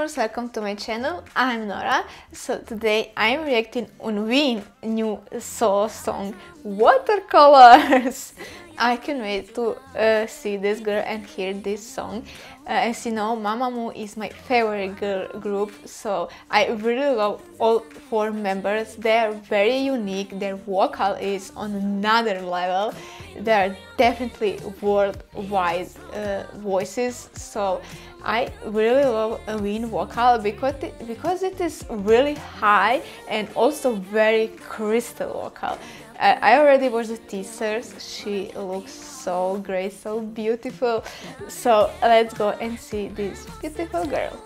welcome to my channel. I'm Nora. So today I'm reacting on Whee In new solo song Watercolors. I can wait to uh, see this girl and hear this song. Uh, as you know, Mamamoo is my favorite girl group, so I really love all four members. They are very unique, their vocal is on another level. They are definitely worldwide uh, voices, so I really love a vocal because it, because it is really high and also very crystal vocal. I already watched the teasers, she looks so great, so beautiful. So let's go and see this beautiful girl.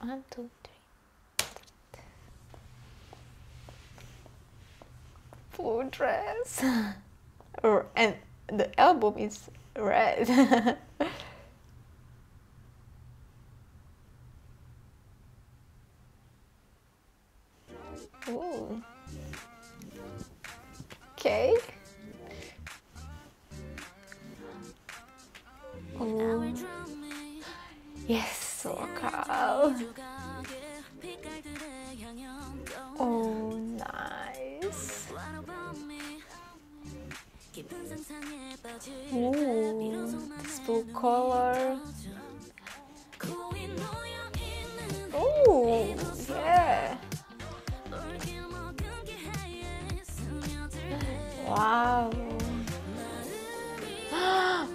One, two, three. Blue dress. and the album is red. Ooh. Okay. Ooh. Yes, vocal. Oh, nice. Ooh, this blue color. Ooh, yeah. Wow.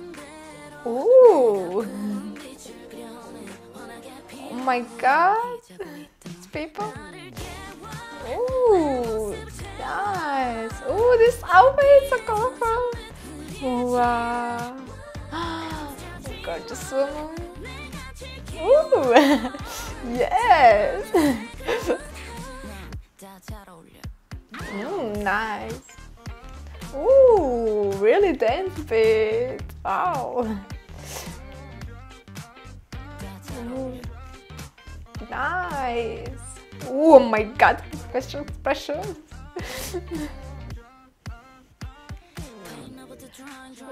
Ooh. Oh my god. It's people. Ooh, nice. Ooh, this outfit is so colorful. Wow. Oh my god, Gorgeous woman. Ooh. yes. mm, nice. Ooh, really dance bit. Wow. Nice. Oh my god, special expressions.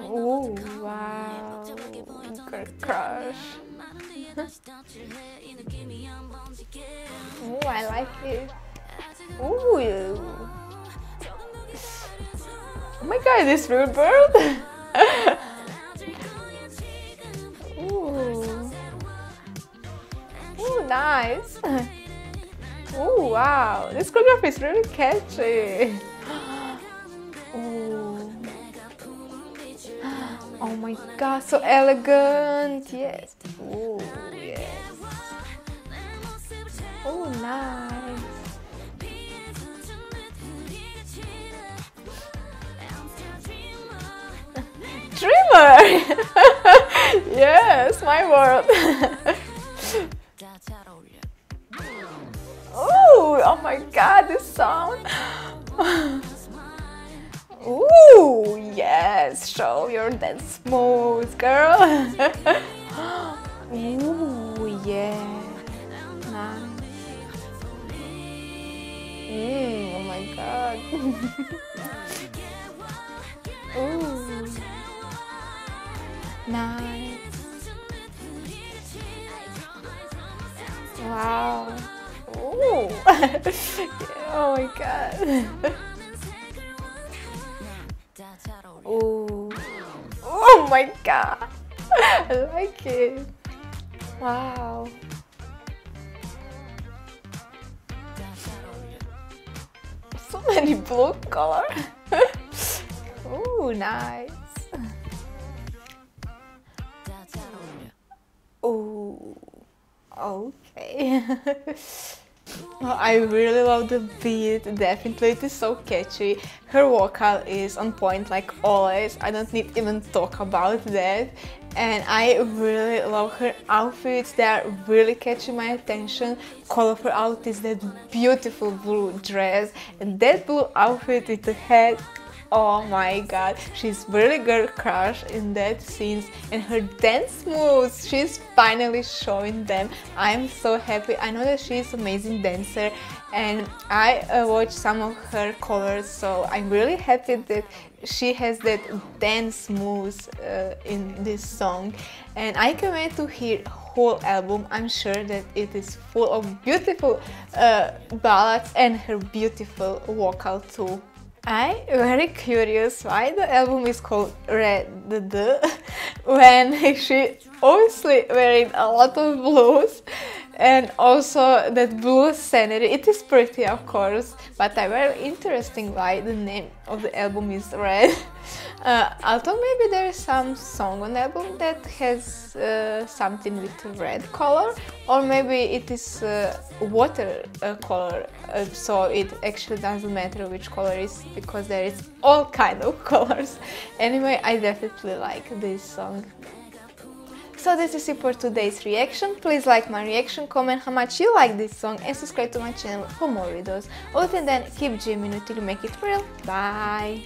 Ooh, wow. Good crush. Ooh, I like it. Ooh. My god, this rude bird! Ooh. Ooh, nice! Ooh, wow! This choreography is really catchy! Ooh. Oh my god, so elegant! Yes! Ooh, yes! Oh, nice! yes, my world. oh, oh my god, this sound. Ooh, yes, show your dance moves, girl. Ooh, yeah. Nice. Mm, oh my god. Nice. Wow. Oh Ooh. oh my god. Ooh. Oh my god. I like it. Wow. So many blue color. Ooh, nice. Okay. I really love the beat, definitely it is so catchy. Her vocal is on point like always, I don't need even talk about that. And I really love her outfits, they are really catching my attention. Colorful outfits, that beautiful blue dress and that blue outfit with the head Oh my god, she's really girl crush in that scenes and her dance moves, she's finally showing them. I'm so happy. I know that she's amazing dancer and I uh, watched some of her covers so I'm really happy that she has that dance moves uh, in this song and I can't wait to hear whole album. I'm sure that it is full of beautiful uh, ballads and her beautiful vocal too. I very curious why the album is called Redd the when she obviously wearing a lot of blues and also that blue scenery it is pretty of course but i very interesting why the name of the album is red. Uh, although maybe there is some song on the album that has uh, something with red color or maybe it is uh, water uh, color uh, so it actually doesn't matter which color is because there is all kind of colors. Anyway i definitely like this song so this is it for today's reaction. Please like my reaction, comment how much you like this song and subscribe to my channel for more videos. Until then, keep dreaming until you make it real. Bye!